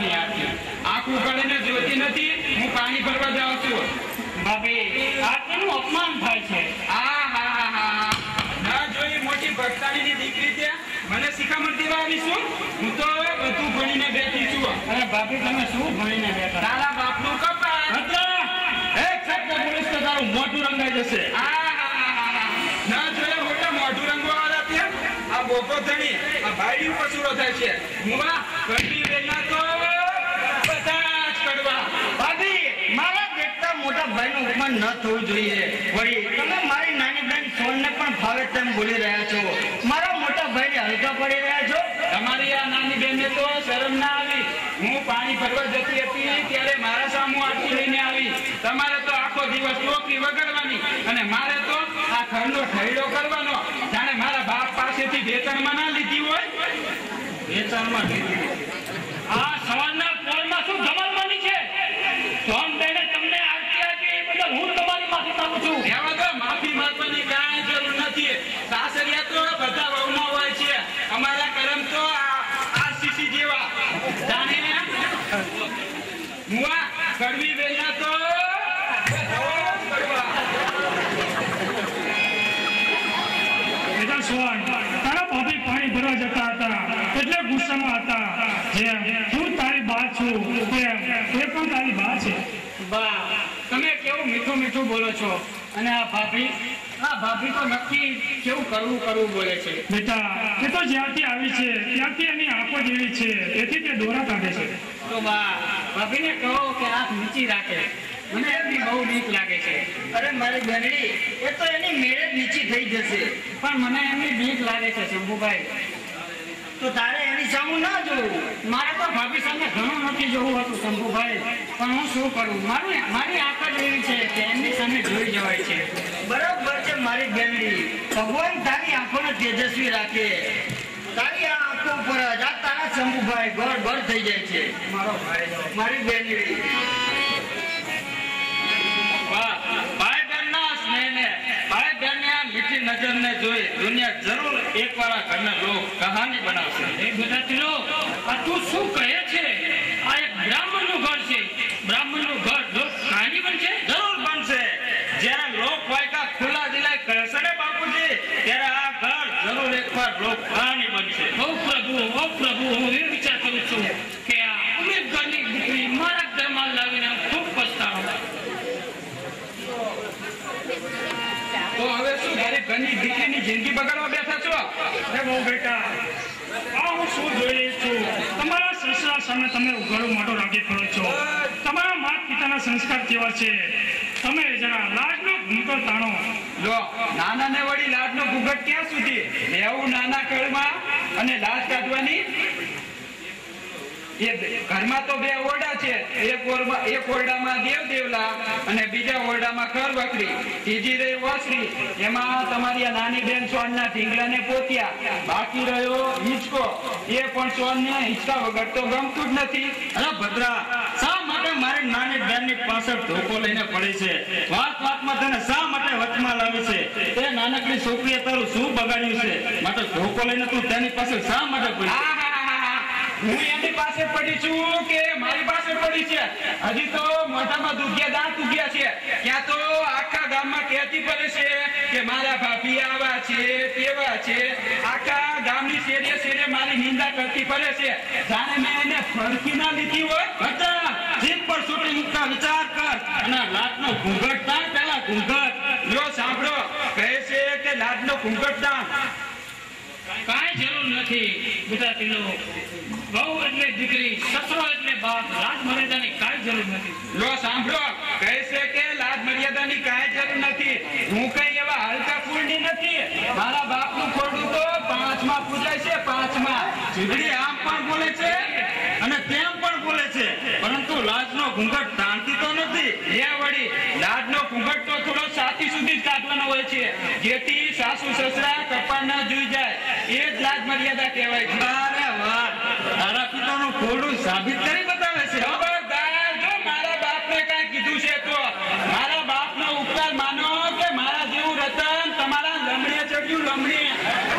ની આરતી આંખ ઉગાડીને જોતી નથી હું પાણી ભરવા જાઉં છું. ભાભી આ અપમાન થાય છે? આ હા ના જોઈ મોટી ભક્તાણીની દીકરી છે. મને શિખામણ દેવા આવી હું તો બધું ભણીને બેઠી છું. અરે ભાભી તમે શું ભણીને બેઠા? તારા બાપનું કપાળ. હતા છક્કો પોલીસ તો તારું મોઢું રંગાઈ જશે. આ ના મોટા મોઢું રંગવા વાળા છે. આ બોકો ધણી આ ભાઈ ઉપર સુરો થાય છે. હું આ ગરબી વેલા તો અપમાન ન થવું જોઈએ. વળી, તમે મારી નાની બેન સોનને પણ ફાવે તેમ બોલી રહ્યા છો. મારા મોટા ભાઈને હલકા પડી રહ્યા છો? તમારી આ નાની બેનને તો શરમ ના આવી. હું પાણી ભરવા જતી હતી, ત્યારે મારા સામું આટલી લઈને આવી. તમારે તો આખો દિવસ ટોપી વગાડવાની અને મારે તો આ ઘરનો ઠૈડો કરવાનો. જાણે મારા બાપ પાસેથી વેતનમાં ના લીધી હોય? વેચાણમાં લીધી. આ સવારના પોળમાં શું ધમલ બની છે? તમારી છું એવા તો માફી માંગવાની કાંઈ જરૂર નથી. સાસરિયા તો બધા વહુના હોય છે. અમારા કરમ તો આ આ જેવા. જાણે મુઆ કડવી વેલના તો કડવા. બેટા સોન તારા ભાભી પાણી ભરવા જતા હતા. એટલે ગુસ્સામાં હતા. જેમ હું તારી બા છું તેમ એ પણ તારી બા છે. બા તમે કેવું મીઠું મીઠું બોલો છો. અને આ ભાભી આ ભાભી તો નક્કી કેવું કરવું કરવું બોલે છે? બેટા એ તો જ્યાંથી આવી છે ત્યાંથી એની આંખો જેવી છે એથી તે દોરા કાઢે છે. તો બા ભાભીને કહો કે આંખ નીચી રાખે. મને એમની બહુ બીક લાગે છે. અરે મારી બેનડી એ તો એની મેળે નીચી થઈ જશે. પણ મને એમની બીક લાગે છે શંભુભાઈ. તો તારે સામું ના જોવું મારે તો ભાભી સામે ઘણું નથી જોવું હતું, શંભુભાઈ. પણ હું શું કરું? મારું મારી આંખ જ એવી છે કે એમની સામે જોઈ જવાય છે. બરાબર છે મારી બેનડી. ભગવાન તારી આંખોને તેજસ્વી રાખે. તારી આ આંખો ઉપર જ, આ તારા શંભુભાઈ ગોળ ગોળ થઈ જાય છે. મારો ભાઈ, મારી બેનડી. નજરને જોઈ દુનિયા જરૂર એકવાર ઘરના લોક કહાની બનાવશે. એ ગુજરાતી તીરો આ તું શું કહે છે આ એક બ્રાહ્મણનું ઘર છે બ્રાહ્મણનું ઘર લોક કહાની બનશે જરૂર બનશે જ્યારે લોક વાયકા ખુલ્લા દિલાય કહેશે ને બાપુજી ત્યારે આ ઘર જરૂર એકવાર લોક કહાની બનશે ઓ પ્રભુ ઓ પ્રભુ હું એ વિચાર કરું છું કે આ અમીર ઘરની દીકરી મારા ઘરમાં લાવીને હું ખૂબ પછતાવો તો હવે ઘરની દીકરીની જિંદગી બગાડવા બેઠા છો? અરે બહુ બેટા આ હું શું જોઈ છું? તમારા સસરા સામે તમે ઉઘાડું મોટો રાખી ફરો છો. તમારા માતા પિતાના સંસ્કાર કેવા છે? તમે જરા લાજનો ઘૂંટો તાણો. જો નાના ને વળી લાજનો ભૂગટ ક્યાં સુધી? રહેવું નાના ઘરમાં અને લાજ કાઢવાની? ઘરમાં તો બે ઓરડા છે. એક ઓરડા એક ઓરડામાં દેવ દેવલા અને બીજા ઓરડામાં કર વકરી ત્રીજી રહી વાસરી એમાં તમારી આ નાની બેન સોનના ઢીંગલાને પોત્યા. બાકી રહ્યો હિંચકો. એ પણ સોનને હિંચકા વગર તો ગમતું જ નથી. અરે ભદ્રા શા માટે મારી નાની બેનની પાછળ ધોકો લઈને પડી છે? વાત વાતમાં તને શા માટે વચમાં લાવી છે? તે નાનકડી છોકરીએ તારું શું બગાડ્યું છે? માટે ધોકો લઈને તું તેની પાછળ શા માટે પડી. હું એની પાસે નિંદા કરતી પડે છે. જાણે મેં એને ફરકી ના લીધી હોય? ભદ્રા જીભ પર પેલા ઘૂંઘટ જો સાંભળો. કહે છે કે લાડનો ઘૂંઘટ દાન કાંઈ જરૂર નથી. ગુજરાતી તીલો બહુ એટલે દીકરી, સસરો એટલે બાપ રાજ મર્યાદાની કાંઈ જરૂર નથી. લો, સાંભળો. કહે છે કે લાજ મર્યાદાની કાંઈ જરૂર નથી. હું કઈ એવા હલકા ફૂલની નથી. મારા બાપનું ખોડું તો પાંચમાં પૂજાય છે, પાંચમાં. જીભડી આમ પણ બોલે છે અને તેમ પણ બોલે છે. પરંતુ લાજનો ઘૂંઘટ તાણતી તો નથી. એ વળી, લાજનો ઘૂંઘટ તો થોડો સાથી સુધી જ કાઢવાનો હોય છે. જેથી સાસુ સસરા કપાળ ના જોઈ જાય. એ જ લાજ મર્યાદા કહેવાય છે. અરે વાહ. તારા પિતાનું ખોડું સાબિત કરી બતાવે છે હો. ખબરદાર જો મારા બાપને કાંઈ કીધું છે તો મારા બાપનો ઉપકાર માનો કે મારા જેવું રતન તમારા લમણીએ ચડ્યું લમણીએ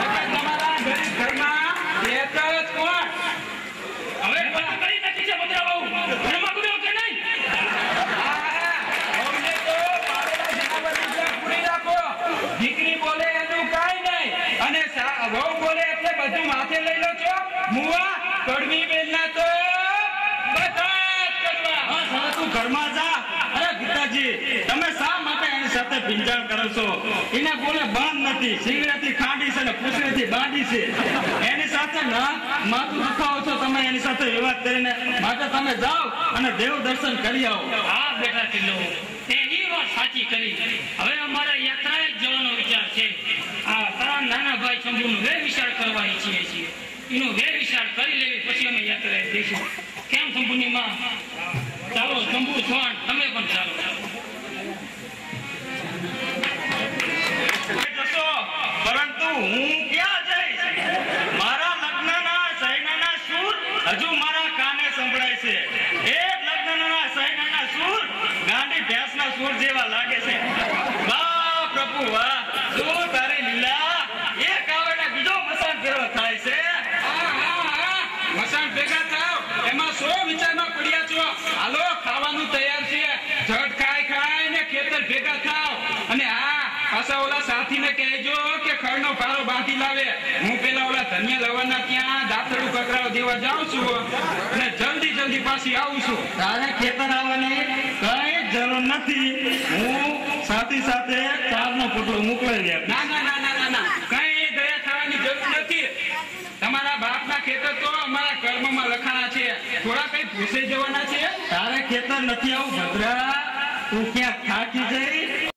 નકર તમારા ગરીબ ઘરમાં એક જ કોણ હવે બંધ કરી નાખી છે ભદ્રા બહુ ઘરમાં ગુનો કે નહીં આહા, અમને તો પાડેલા જનાવર જેટલા પૂરી રાખો. દીકરી બોલે એનું કાંઈ નહીં અને સા- વહુ બોલે એટલે બધું માથે લઈ લો છો મુવા કડવી બેનના તો કરીને. માટે તમે જાઓ અને દેવ દર્શન કરી આવો. હા, બેટા કિલ્લો એની વાત સાચી કરી. હવે અમારે યાત્રાએ જવાનો વિચાર છે. આ તારા નાના ભાઈ શંભુનો વે વિચાર કરવા ઈચ્છીએ છીએ. એનો વે વિચાર કરી લેવી, પછી અમે યાત્રા જઈશું. કેમ, શંભુની માં? ચાલો, શંભુ તમે પણ ચાલો. ભેગા થાવ. અને હા પાછા ઓલા સાથીને કહેજો કે ખડનો ફાળો બાંધી લાવે. હું પેલા ઓલા ધન્ય લવાના ત્યાં દાંતરડું કકરાવ દેવા જાઉં છું અને જલ્દી જલ્દી પાછી આવું છું. તારે ખેતર આવવાની કઈ જરૂર નથી. હું સાથી સાથે ચારનો પોટલો મોકલાવી ના ના ના ના ના ના. કઈ દયા થવાની જરૂર નથી. તમારા બાપના ખેતર તો અમારા કર્મમાં લખાણા છે. થોડા કઈ ભૂસે જવાના છે? તારે ખેતર નથી આવું ભદ્રા. We Ich hab Kaki